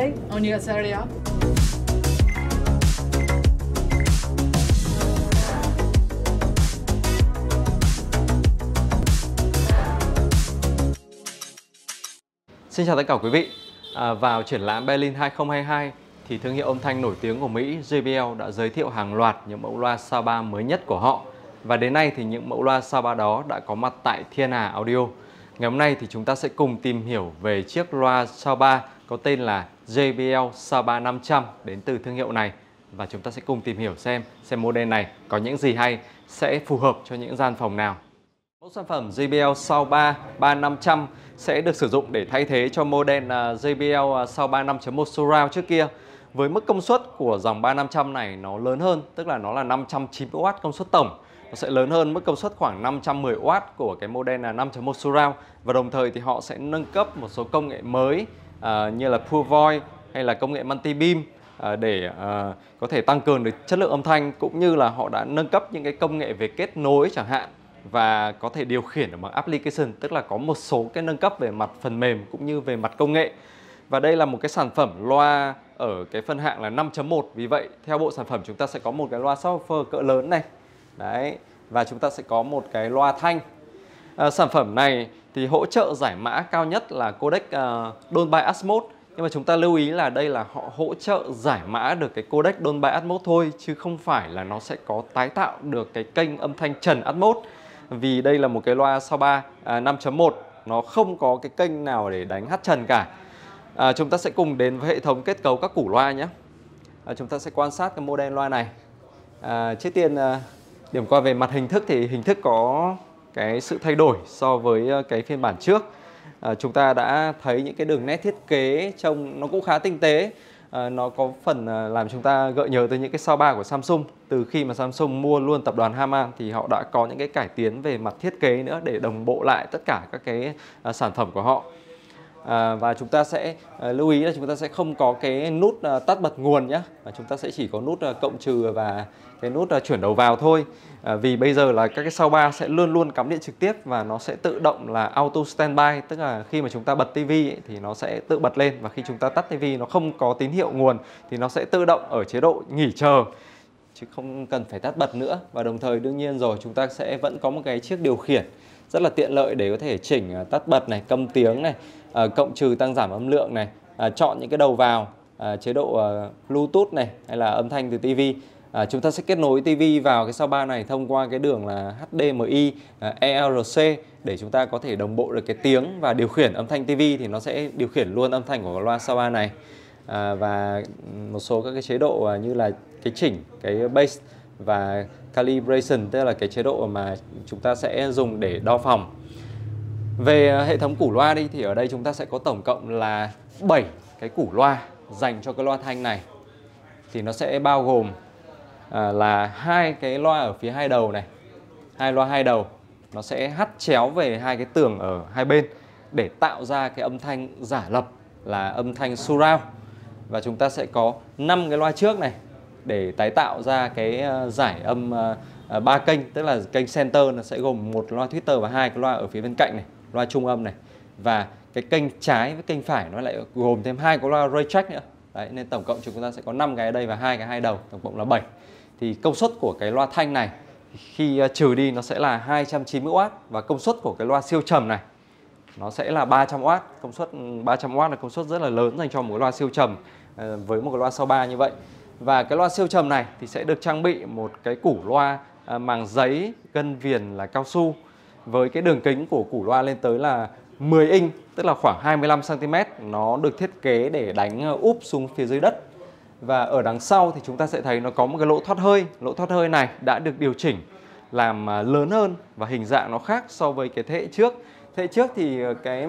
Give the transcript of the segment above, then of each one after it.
when you get started up. Xin chào tất cả quý vị. À, vào triển lãm Berlin 2022 thì thương hiệu âm thanh nổi tiếng của Mỹ JBL đã giới thiệu hàng loạt những mẫu loa bar mới nhất của họ. Và đến nay thì những mẫu loa bar đó đã có mặt tại Thiên Hà Audio. Ngày hôm nay thì chúng ta sẽ cùng tìm hiểu về chiếc loa bar có tên là JBL Saba 500 đến từ thương hiệu này và chúng ta sẽ cùng tìm hiểu xem xem model này có những gì hay sẽ phù hợp cho những gian phòng nào. Mẫu sản phẩm JBL Sound bar 3500 sẽ được sử dụng để thay thế cho model JBL Sound bar 5.1 Surround trước kia. Với mức công suất của dòng 3500 này nó lớn hơn, tức là nó là 590W công suất tổng. Nó sẽ lớn hơn mức công suất khoảng 510W của cái model là 5.1 Surround và đồng thời thì họ sẽ nâng cấp một số công nghệ mới Ờ, như là Pure Voice hay là công nghệ multi beam uh, ờ, để uh, có thể tăng cường được chất lượng âm thanh cũng như là họ đã nâng cấp những cái công nghệ về kết nối chẳng hạn và có thể điều khiển ở bằng application tức là có một số cái nâng cấp về mặt phần mềm cũng như về mặt công nghệ. Và đây là một cái sản phẩm loa ở cái phân hạng là 5.1 vì vậy theo bộ sản phẩm chúng ta sẽ có một cái loa subwoofer cỡ lớn này. Đấy và chúng ta sẽ có một cái loa thanh à, sản phẩm này thì hỗ trợ giải mã cao nhất là codec uh, Dolby Atmos. Nhưng mà chúng ta lưu ý là đây là họ hỗ trợ giải mã được cái codec Dolby Atmos thôi chứ không phải là nó sẽ có tái tạo được cái kênh âm thanh trần Atmos. Vì đây là một cái loa sao ba à, 5.1 nó không có cái kênh nào để đánh hát trần cả. À, chúng ta sẽ cùng đến với hệ thống kết cấu các củ loa nhé. À, chúng ta sẽ quan sát cái model loa này. À, trước tiên à, điểm qua về mặt hình thức thì hình thức có cái sự thay đổi so với ờ, cái phiên bản trước. À, chúng ta đã thấy những cái đường nét thiết kế trông nó cũng khá tinh tế. À, nó có phần làm chúng ta gợi nhớ tới những cái sao ba của Samsung. Từ khi mà Samsung mua luôn tập đoàn Haman thì họ đã có những cái cải tiến về mặt thiết kế nữa để đồng bộ lại tất cả các cái à, sản phẩm của họ à, và chúng ta sẽ à, lưu ý là chúng ta sẽ không có cái nút à, tắt bật nguồn nhé và chúng ta sẽ chỉ có nút à, cộng trừ và cái nút à, chuyển đầu vào thôi. À, vì bây giờ là các cái sau ba sẽ luôn luôn cắm điện trực tiếp và nó sẽ tự động là auto standby. Tức là khi mà chúng ta bật tivi thì nó sẽ tự bật lên. Và khi chúng ta tắt tivi nó không có tín hiệu nguồn thì nó sẽ tự động ở chế độ nghỉ chờ. Chứ không cần phải tắt bật nữa. Và đồng thời đương nhiên rồi chúng ta sẽ vẫn có một cái chiếc điều khiển rất là tiện lợi để có thể chỉnh à, tắt bật này câm tiếng này à, cộng trừ tăng giảm âm lượng này à, chọn những cái đầu vào chế độ bluetooth này hay là âm thanh từ tivi à, chúng ta sẽ kết nối TV vào cái sao ba này thông qua cái đường là HDMI à, ERC để chúng ta có thể đồng bộ được cái tiếng và điều khiển âm thanh TV thì nó sẽ điều khiển luôn âm thanh của loa sao ba này. À, và một số các cái chế độ như là cái chỉnh cái bass và calibration tức là cái chế độ mà chúng ta sẽ dùng để đo phòng. Về ờ, hệ thống củ loa đi thì ở đây chúng ta sẽ có tổng cộng là 7 cái củ loa dành cho cái loa thanh này. Thì nó sẽ bao gồm à, là hai cái loa ở phía hai đầu này hai loa hai đầu. Nó sẽ hắt chéo về hai cái tường ở hai bên để tạo ra cái âm thanh giả lập là âm thanh surround. Và chúng ta sẽ có 5 cái loa trước này để tái tạo ra cái ờ, giải âm ờ, ờ, ba kênh. Tức là kênh center nó sẽ gồm một loa tweeter và hai cái loa ở phía bên cạnh này, loa trung âm này. Và cái kênh trái với kênh phải nó lại gồm thêm hai cái loa ray track nữa. Đấy, nên tổng cộng chúng ta sẽ có 5 cái ở đây và hai cái hai đầu, tổng cộng là 7 thì công suất của cái loa thanh này, khi trừ đi nó sẽ là 290W và công suất của cái loa siêu trầm này, nó sẽ là 300W công suất ừ, 300W là công suất rất là lớn dành cho một loa siêu trầm với một cái loa sau ba như vậy và cái loa siêu trầm này thì sẽ được trang bị một cái củ loa à, màng giấy gân viền là cao su. Với cái đường kính của củ loa lên tới là 10 inch, tức là khoảng 25 cm nó được thiết kế để đánh à, úp xuống phía dưới đất. Và ở đằng sau thì chúng ta sẽ thấy nó có một cái lỗ thoát hơi. Lỗ thoát hơi này đã được điều chỉnh làm à, lớn hơn và hình dạng nó khác so với cái thế hệ trước. Thế hệ trước thì cái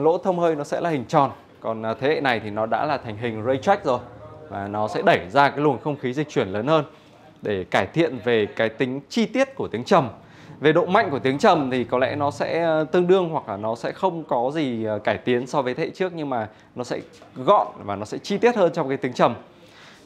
lỗ thông hơi nó sẽ là hình tròn, còn thế hệ này thì nó đã là thành hình ray track rồi và nó sẽ đẩy ra cái luồng không khí dịch chuyển lớn hơn để cải thiện về cái tính chi tiết của tiếng trầm. Về độ mạnh của tiếng trầm thì có lẽ nó sẽ ờ, tương đương hoặc là nó sẽ không có gì ờ, cải tiến so với thế hệ trước nhưng mà nó sẽ gọn và nó sẽ chi tiết hơn trong cái tiếng trầm.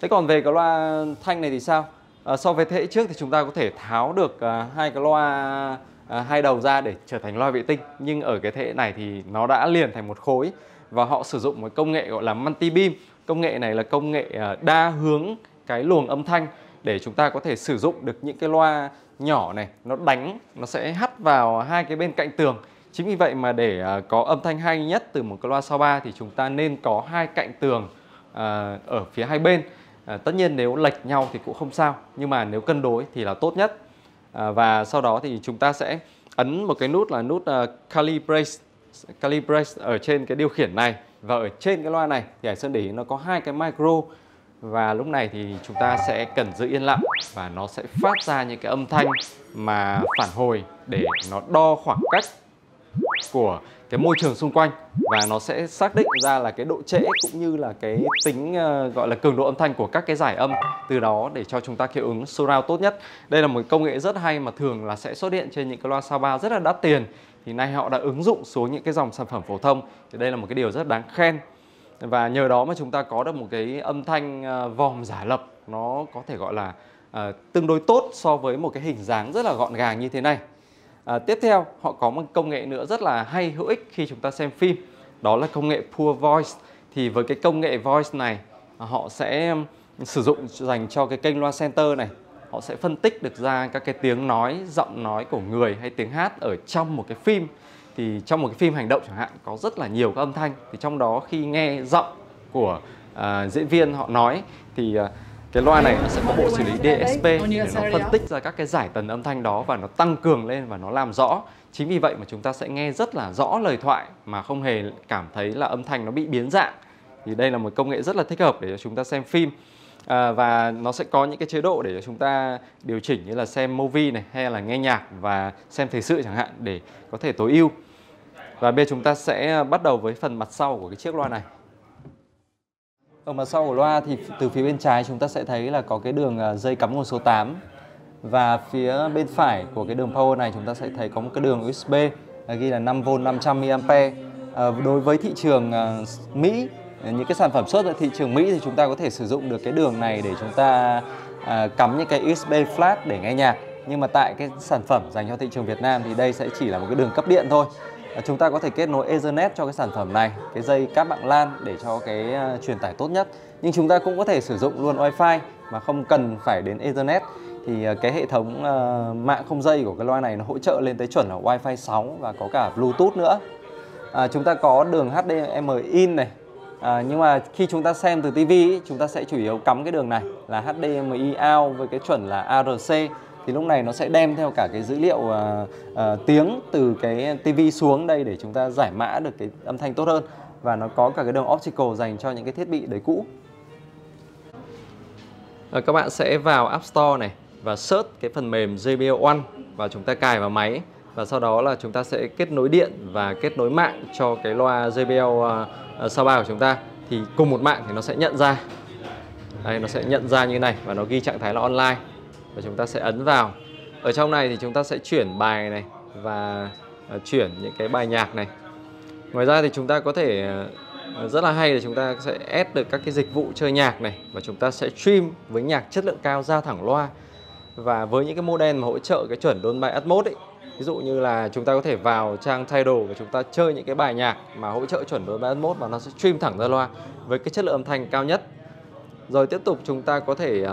Thế còn về cái loa thanh này thì sao? À, so với thế hệ trước thì chúng ta có thể tháo được à, hai cái loa à, hai đầu ra để trở thành loa vệ tinh. Nhưng ở cái thế hệ này thì nó đã liền thành một khối và họ sử dụng một công nghệ gọi là multi beam công nghệ này là công nghệ à, đa hướng cái luồng âm thanh để chúng ta có thể sử dụng được những cái loa nhỏ này, nó đánh, nó sẽ hắt vào hai cái bên cạnh tường. Chính vì vậy mà để à, có âm thanh hay nhất từ một cái loa sao ba thì chúng ta nên có hai cạnh tường à, ở phía hai bên. Tất nhiên nếu lệch nhau thì cũng không sao, nhưng mà nếu cân đối thì là tốt nhất. Và sau đó thì chúng ta sẽ ấn một cái nút là nút calibrate calibrate ở trên cái điều khiển này và ở trên cái loa này thì Hải Sơn để ý nó có hai cái micro. Và lúc này thì chúng ta sẽ cần giữ yên lặng và nó sẽ phát ra những cái âm thanh mà phản hồi để nó đo khoảng cách của cái môi trường xung quanh. Và nó sẽ xác định ra là cái độ trễ cũng như là cái tính uh, gọi là cường độ âm thanh của các cái giải âm từ đó để cho chúng ta hiệu ứng surround tốt nhất. Đây là một công nghệ rất hay mà thường là sẽ xuất hiện trên những cái loa sao ba rất là đắt tiền thì nay họ đã ứng dụng xuống những cái dòng sản phẩm phổ thông. Thì đây là một cái điều rất đáng khen. Và nhờ đó mà chúng ta có được một cái âm thanh ờ, vòm giả lập. Nó có thể gọi là uh, tương đối tốt so với một cái hình dáng rất là gọn gàng như thế này. À, tiếp theo họ có một công nghệ nữa rất là hay hữu ích khi chúng ta xem phim. Đó là công nghệ Pure Voice. Thì với cái công nghệ Voice này họ sẽ sử dụng dành cho cái kênh loa center này họ sẽ phân tích được ra các cái tiếng nói giọng nói của người hay tiếng hát ở trong một cái phim. Thì trong một cái phim hành động chẳng hạn có rất là nhiều các âm thanh. Thì trong đó khi nghe giọng của uh, diễn viên họ nói thì uh, cái loa này nó sẽ có bộ xử lý DSP để nó phân tích ra các cái giải tần âm thanh đó và nó tăng cường lên và nó làm rõ. Chính vì vậy mà chúng ta sẽ nghe rất là rõ lời thoại mà không hề cảm thấy là âm thanh nó bị biến dạng. Thì đây là một công nghệ rất là thích hợp để cho chúng ta xem phim à, và nó sẽ có những cái chế độ để cho chúng ta điều chỉnh như là xem movie này hay là nghe nhạc và xem thời sự chẳng hạn để có thể tối ưu. Và bây giờ chúng ta sẽ bắt đầu với phần mặt sau của cái chiếc loa này. Ở mặt sau của loa thì từ phía bên trái chúng ta sẽ thấy là có cái đường ờ, dây cắm nguồn số 8 và phía bên phải của cái đường power này chúng ta sẽ thấy có một cái đường USB ghi là 5V 500 mAh. À, đối với thị trường ờ, Mỹ những cái sản phẩm xuất ở thị trường Mỹ thì chúng ta có thể sử dụng được cái đường này để chúng ta à, cắm những cái USB flash để nghe nhạc. Nhưng mà tại cái sản phẩm dành cho thị trường Việt Nam thì đây sẽ chỉ là một cái đường cấp điện thôi. À, chúng ta có thể kết nối Ethernet cho cái sản phẩm này cái dây cáp mạng LAN để cho cái uh, truyền tải tốt nhất. Nhưng chúng ta cũng có thể sử dụng luôn Wi-Fi mà không cần phải đến Ethernet. Thì à, cái hệ thống uh, mạng không dây của cái loa này nó hỗ trợ lên tới chuẩn là Wi-Fi 6 và có cả Bluetooth nữa. À, chúng ta có đường HDMI in này à, nhưng mà khi chúng ta xem từ TV ý, chúng ta sẽ chủ yếu cắm cái đường này là HDMI out với cái chuẩn là ARC thì lúc này nó sẽ đem theo cả cái dữ liệu uh, uh, tiếng từ cái TV xuống đây để chúng ta giải mã được cái âm thanh tốt hơn. Và nó có cả cái đường optical dành cho những cái thiết bị đấy cũ. Rồi các bạn sẽ vào App Store này và search cái phần mềm JBL One và chúng ta cài vào máy và sau đó là chúng ta sẽ kết nối điện và kết nối mạng cho cái loa JBL uh, à, à, sao ba của chúng ta. Thì cùng một mạng thì nó sẽ nhận ra. Đây nó sẽ nhận ra như này và nó ghi trạng thái là online. Và chúng ta sẽ ấn vào. Ở trong này thì chúng ta sẽ chuyển bài này và uh, chuyển những cái bài nhạc này. Ngoài ra thì chúng ta có thể uh, rất là hay là chúng ta sẽ add được các cái dịch vụ chơi nhạc này và chúng ta sẽ stream với nhạc chất lượng cao ra thẳng loa. Và với những cái model mà hỗ trợ cái chuẩn Dolby Atmos ấy ví dụ như là chúng ta có thể vào trang Tidal và chúng ta chơi những cái bài nhạc mà hỗ trợ chuẩn Dolby Atmos và nó sẽ stream thẳng ra loa với cái chất lượng âm thanh cao nhất. Rồi tiếp tục chúng ta có thể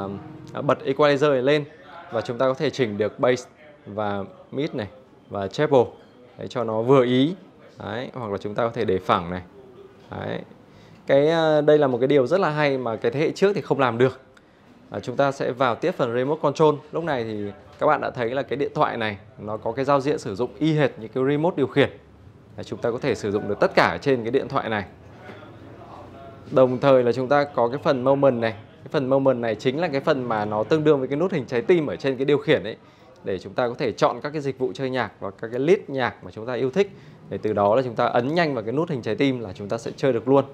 uh, bật equalizer này lên và chúng ta có thể chỉnh được bass và mid này và treble. Để cho nó vừa ý. Đấy hoặc là chúng ta có thể để phẳng này. Đấy. Cái uh, đây là một cái điều rất là hay mà cái thế hệ trước thì không làm được à, chúng ta sẽ vào tiếp phần remote control. Lúc này thì các bạn đã thấy là cái điện thoại này nó có cái giao diện sử dụng y hệt như cái remote điều khiển. À, chúng ta có thể sử dụng được tất cả trên cái điện thoại này. Đồng thời là chúng ta có cái phần moment này. Cái phần moment này chính là cái phần mà nó tương đương với cái nút hình trái tim ở trên cái điều khiển ấy để chúng ta có thể chọn các cái dịch vụ chơi nhạc và các cái list nhạc mà chúng ta yêu thích. Để từ đó là chúng ta ấn nhanh vào cái nút hình trái tim là chúng ta sẽ chơi được luôn.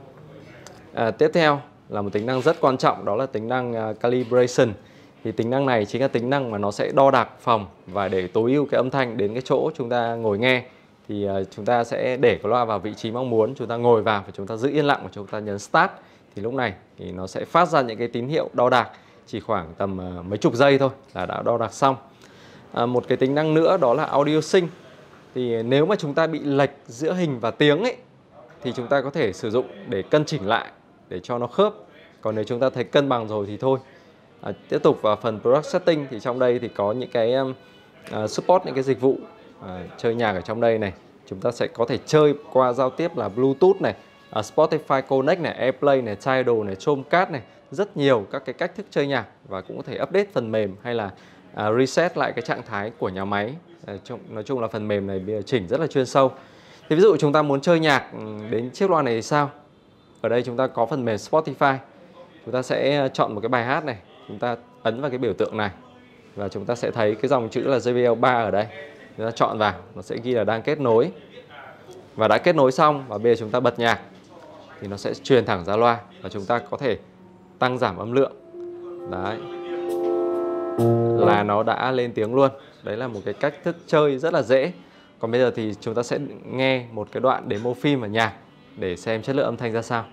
À, tiếp theo là một tính năng rất quan trọng đó là tính năng uh, calibration. Thì tính năng này chính là tính năng mà nó sẽ đo đạc phòng và để tối ưu cái âm thanh đến cái chỗ chúng ta ngồi nghe. Thì uh, chúng ta sẽ để cái loa vào vị trí mong muốn chúng ta ngồi vào và chúng ta giữ yên lặng và chúng ta nhấn start. Thì lúc này thì nó sẽ phát ra những cái tín hiệu đo đạc chỉ khoảng tầm uh, mấy chục giây thôi là đã đo đạc xong. À, một cái tính năng nữa đó là audio sync. Thì nếu mà chúng ta bị lệch giữa hình và tiếng ấy thì chúng ta có thể sử dụng để cân chỉnh lại để cho nó khớp. Còn nếu chúng ta thấy cân bằng rồi thì thôi. À, tiếp tục vào phần product setting thì trong đây thì có những cái um, uh, support những cái dịch vụ uh, chơi nhạc ở trong đây này. Chúng ta sẽ có thể chơi qua giao tiếp là Bluetooth này uh, Spotify Connect này Airplay này Tidal này Chromecast này. Rất nhiều các cái cách thức chơi nhạc và cũng có thể update phần mềm hay là uh, reset lại cái trạng thái của nhà máy. Uh, nói chung là phần mềm này bây giờ chỉnh rất là chuyên sâu. Thì ví dụ chúng ta muốn chơi nhạc ừ, đến chiếc loa này thì sao? Ở đây chúng ta có phần mềm Spotify. Chúng ta sẽ ờ, chọn một cái bài hát này. Chúng ta ấn vào cái biểu tượng này. Và chúng ta sẽ thấy cái dòng chữ là JBL 3 ở đây. Chúng ta chọn vào. Nó sẽ ghi là đang kết nối. Và đã kết nối xong, và bây giờ chúng ta bật nhạc, thì nó sẽ truyền thẳng ra loa, và chúng ta có thể tăng giảm âm lượng. Đấy. Là nó đã lên tiếng luôn. Đấy là một cái cách thức chơi rất là dễ. Còn bây giờ thì chúng ta sẽ nghe một cái đoạn demo phim và nhạc để xem chất lượng âm thanh ra sao.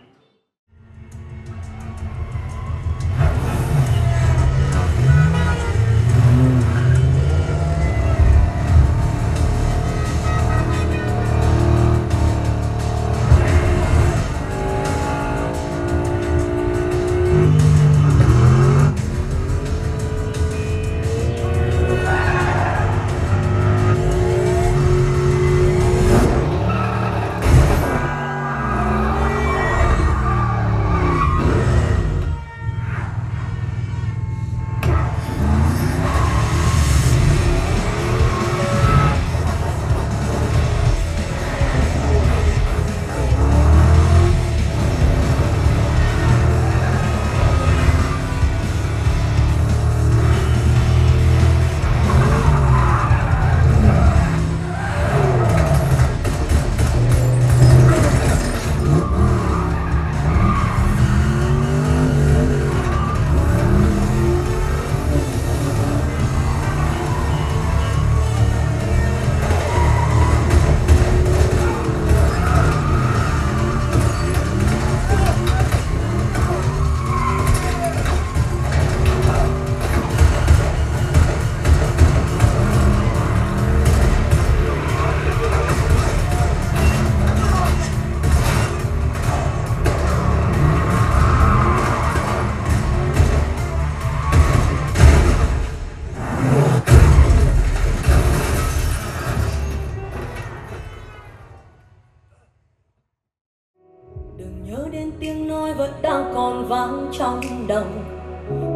Vắng trong đồng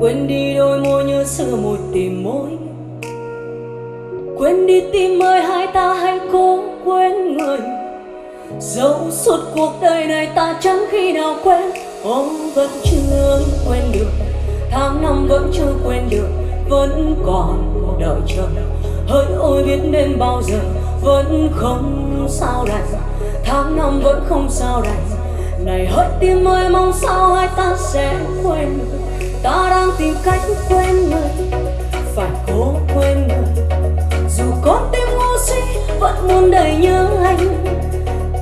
quên đi đôi môi như xưa một tìm môi quên đi tim ơi, hai ta hãy cố quên người. Dẫu suốt cuộc đời này ta chẳng khi nào quên. Ôm vẫn chưa quên được. Tháng năm vẫn chưa quên được. Vẫn còn đợi chờ. Hỡi ôi, biết nên bao giờ. Vẫn không sao đành. Tháng năm vẫn không sao đành này, hỡi tim ơi, mong sao hai ta sẽ quên ta đang tìm cách quên người, phải cố quên người. Dù con tim ngu si vẫn muốn đầy nhớ anh.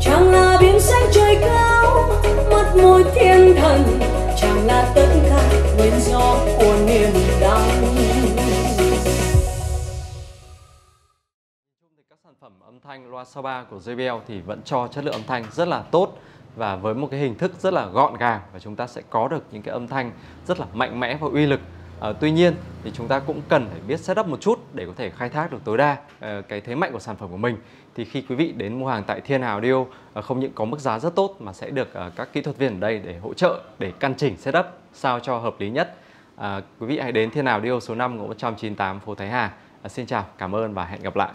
Chẳng là biển xanh trời cao, mắt môi thiên thần. Chẳng là tất cả nguyên do của niềm đau. Các sản phẩm âm thanh loa Saba của JBL thì vẫn cho chất lượng âm thanh rất là tốt và với một cái hình thức rất là gọn gàng và chúng ta sẽ có được những cái âm thanh rất là mạnh mẽ và uy lực À, tuy nhiên thì chúng ta cũng cần phải biết setup một chút để có thể khai thác được tối đa à, cái thế mạnh của sản phẩm của mình. Thì khi quý vị đến mua hàng tại Thiên Hào Audio à, không những có mức giá rất tốt mà sẽ được à, các kỹ thuật viên ở đây để hỗ trợ để căn chỉnh setup sao cho hợp lý nhất. à, quý vị hãy đến Thiên Hào Audio số 5 ngõ 198 phố Thái Hà. à, xin chào, cảm ơn và hẹn gặp lại.